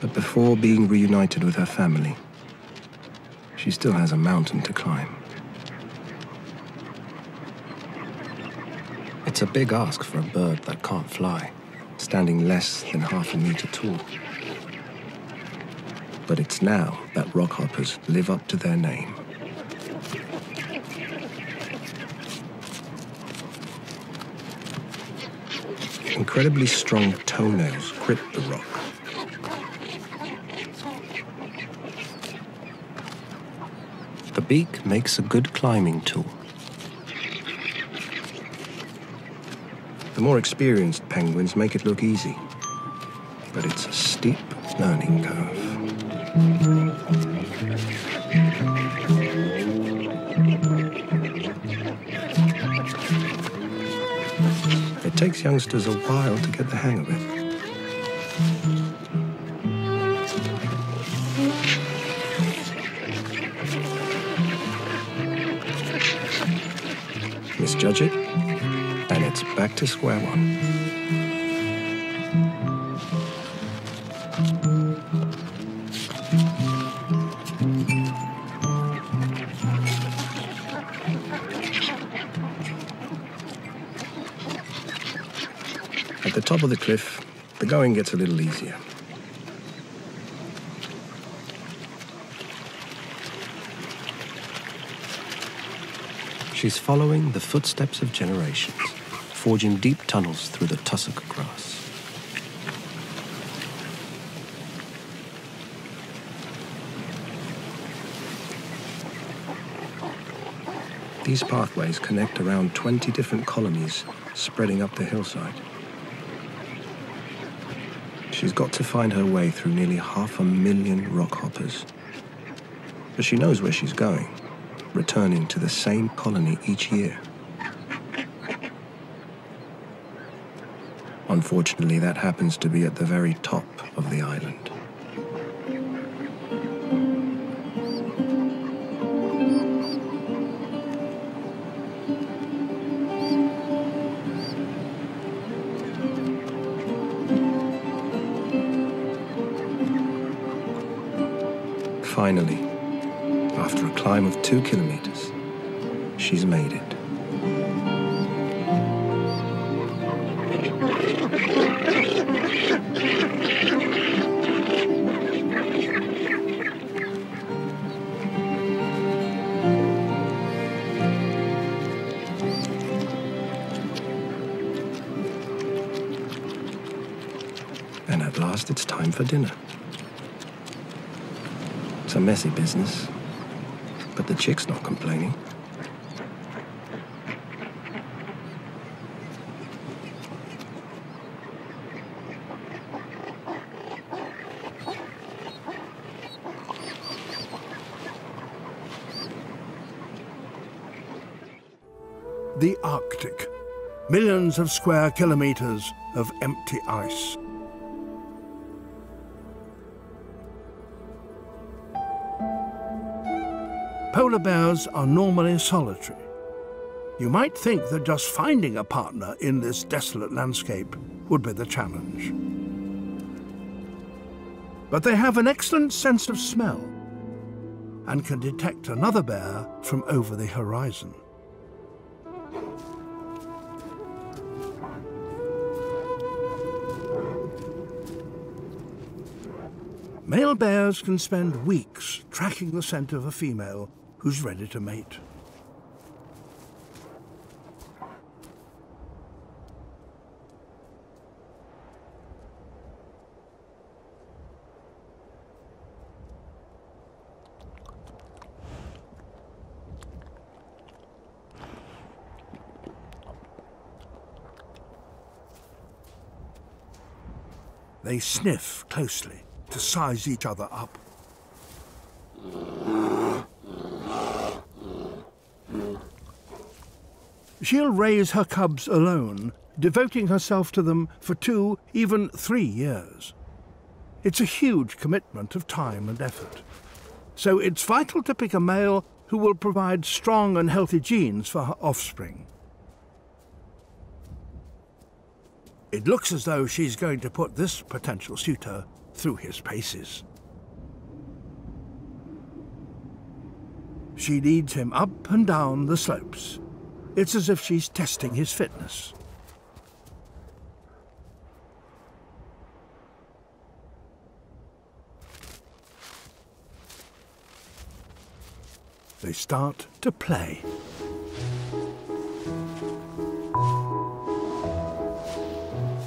But before being reunited with her family, she still has a mountain to climb. It's a big ask for a bird that can't fly, standing less than half a meter tall. But it's now that rockhoppers live up to their name. Incredibly strong toenails grip the rock. The beak makes a good climbing tool. The more experienced penguins make it look easy, but it's a steep learning curve. Takes youngsters a while to get the hang of it. Misjudge it, and it's back to square one. At the top of the cliff, the going gets a little easier. She's following the footsteps of generations, forging deep tunnels through the tussock grass. These pathways connect around 20 different colonies spreading up the hillside. She's got to find her way through nearly half a million rock hoppers. But she knows where she's going, returning to the same colony each year. Unfortunately, that happens to be at the very top of the island. Climb of two kilometers, she's made it. And at last it's time for dinner. It's a messy business, but the chick's not complaining. The Arctic. Millions of square kilometers of empty ice. Polar bears are normally solitary. You might think that just finding a partner in this desolate landscape would be the challenge. But they have an excellent sense of smell and can detect another bear from over the horizon. Male bears can spend weeks tracking the scent of a female who's ready to mate. They sniff closely to size each other up. She'll raise her cubs alone, devoting herself to them for two, even three years. It's a huge commitment of time and effort. So it's vital to pick a male who will provide strong and healthy genes for her offspring. It looks as though she's going to put this potential suitor through his paces. She leads him up and down the slopes. It's as if she's testing his fitness. They start to play.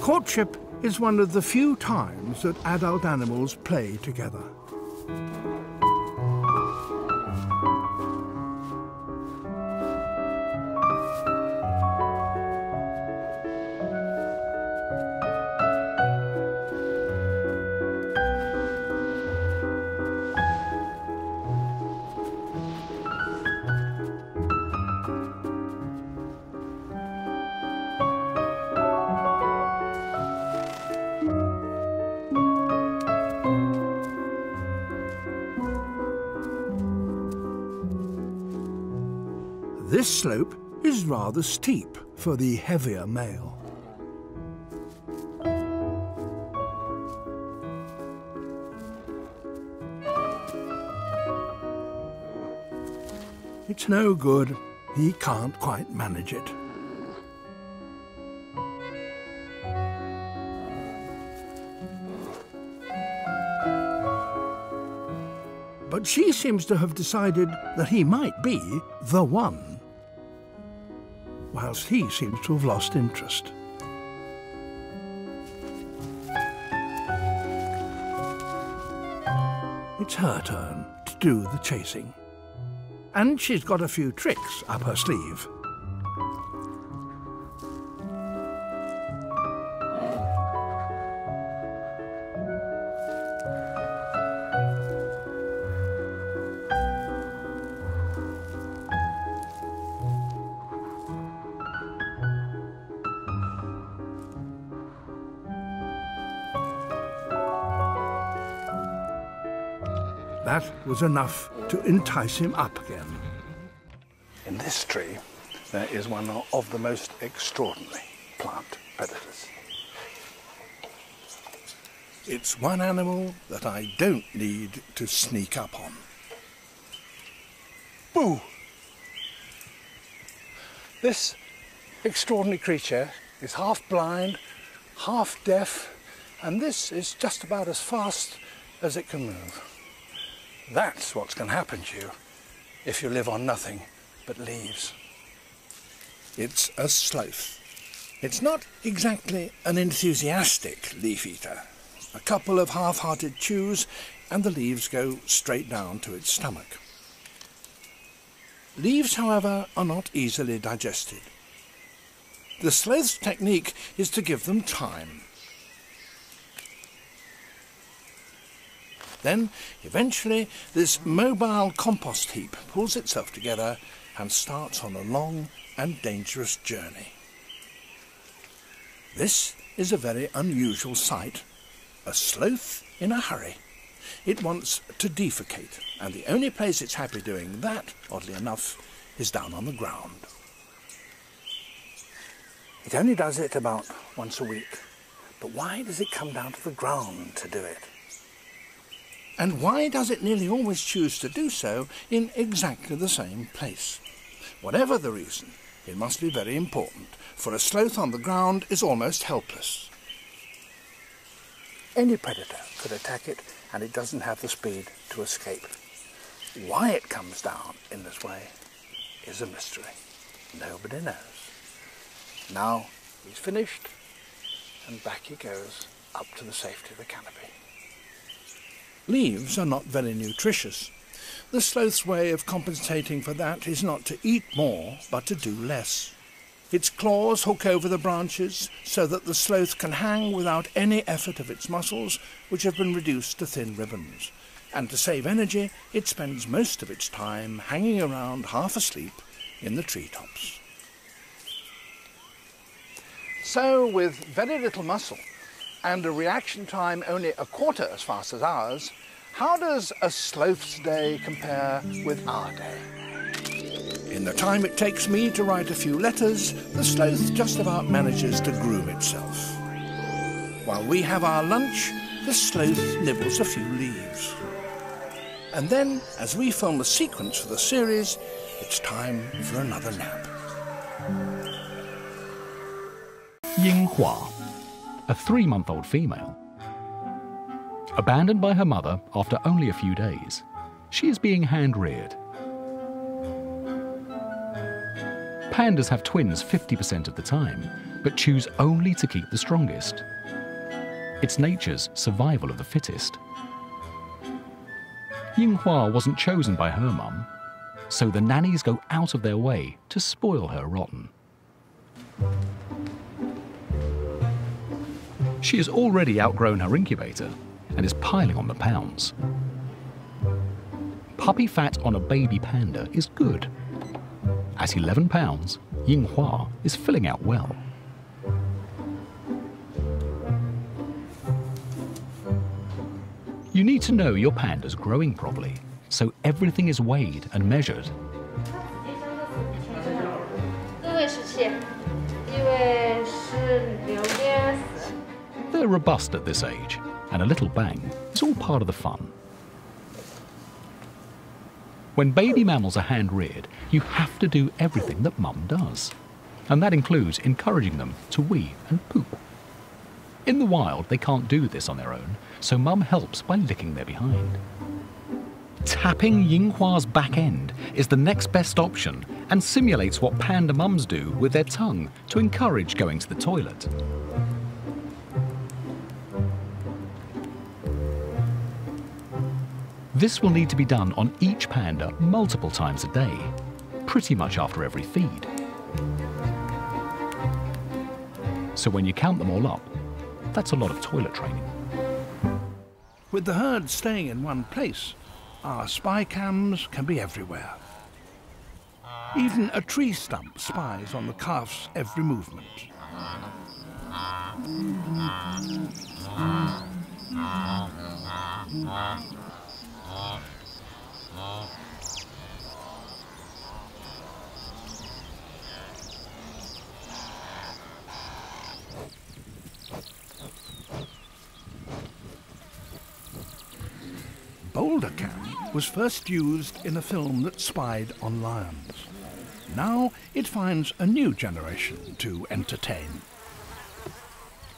Courtship is one of the few times that adult animals play together. This slope is rather steep for the heavier male. It's no good. He can't quite manage it. But she seems to have decided that he might be the one whilst he seems to have lost interest. It's her turn to do the chasing. And she's got a few tricks up her sleeve. That was enough to entice him up again. In this tree, there is one of the most extraordinary plant predators. It's one animal that I don't need to sneak up on. Boo! This extraordinary creature is half blind, half deaf, and this is just about as fast as it can move. That's what's going to happen to you if you live on nothing but leaves. It's a sloth. It's not exactly an enthusiastic leaf eater. A couple of half-hearted chews and the leaves go straight down to its stomach. Leaves, however, are not easily digested. The sloth's technique is to give them time Then, eventually, this mobile compost heap pulls itself together and starts on a long and dangerous journey. This is a very unusual sight. A sloth in a hurry. It wants to defecate, and the only place it's happy doing that, oddly enough, is down on the ground. It only does it about once a week. But why does it come down to the ground to do it? And why does it nearly always choose to do so in exactly the same place? Whatever the reason, it must be very important, for a sloth on the ground is almost helpless. Any predator could attack it, and it doesn't have the speed to escape. Why it comes down in this way is a mystery. Nobody knows. Now he's finished, and back he goes up to the safety of the canopy. Leaves are not very nutritious. The sloth's way of compensating for that is not to eat more, but to do less. Its claws hook over the branches so that the sloth can hang without any effort of its muscles, which have been reduced to thin ribbons. And to save energy, it spends most of its time hanging around half asleep in the treetops. So, with very little muscle, and a reaction time only a quarter as fast as ours, how does a sloth's day compare with our day? In the time it takes me to write a few letters, the sloth just about manages to groom itself. While we have our lunch, the sloth nibbles a few leaves. And then, as we film a sequence for the series, it's time for another nap. Yinghua, a three month old female. Abandoned by her mother after only a few days, she is being hand reared. Pandas have twins 50% of the time, but choose only to keep the strongest. It's nature's survival of the fittest. Yinghua wasn't chosen by her mum, so the nannies go out of their way to spoil her rotten. She has already outgrown her incubator and is piling on the pounds. Puppy fat on a baby panda is good. At 11 pounds, Yinghua is filling out well. You need to know your panda's growing properly, so everything is weighed and measured. They're robust at this age, and a little bang is all part of the fun. When baby mammals are hand reared, you have to do everything that mum does. And that includes encouraging them to wee and poop. In the wild, they can't do this on their own, so mum helps by licking their behind. Tapping Yinghua's back end is the next best option and simulates what panda mums do with their tongue to encourage going to the toilet. This will need to be done on each panda multiple times a day, pretty much after every feed. So when you count them all up, that's a lot of toilet training. With the herd staying in one place, our spy cams can be everywhere. Even a tree stump spies on the calf's every movement. Boulder cam was first used in a film that spied on lions. Now it finds a new generation to entertain.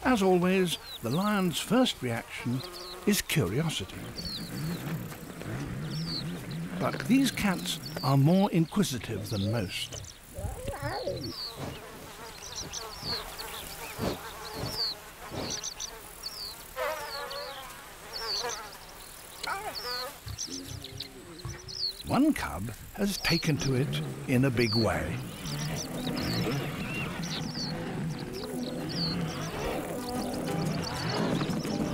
As always, the lion's first reaction is curiosity. But these cats are more inquisitive than most. One cub has taken to it in a big way.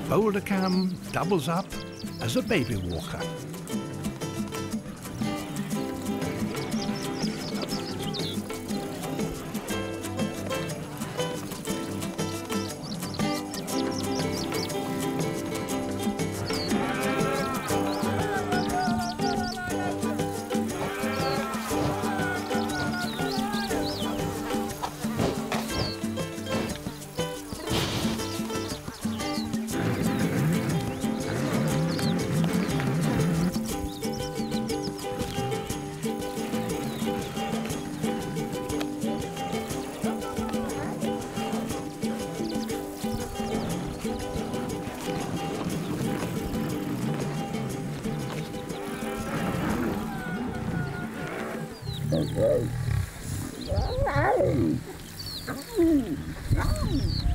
Boulder Cam doubles up as a baby walker. Thank you.